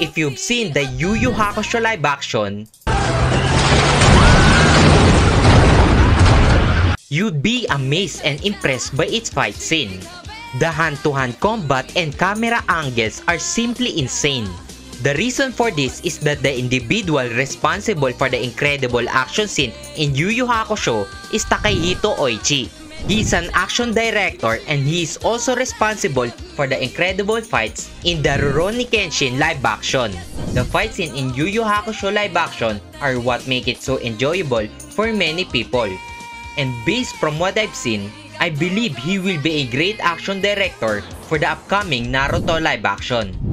if you've seen the Yu Yu Hakusho live action, you'd be amazed and impressed by its fight scene. The hand-to-hand combat and camera angles are simply insane. The reason for this is that the individual responsible for the incredible action scene in Yu Yu Hakusho is Takehito Oichi. He's an action director and he is also responsible for the incredible fights in the Rurouni Kenshin live action. The fight scene in Yu Yu Hakusho live action are what make it so enjoyable for many people. And based from what I've seen, I believe he will be a great action director for the upcoming Naruto live action.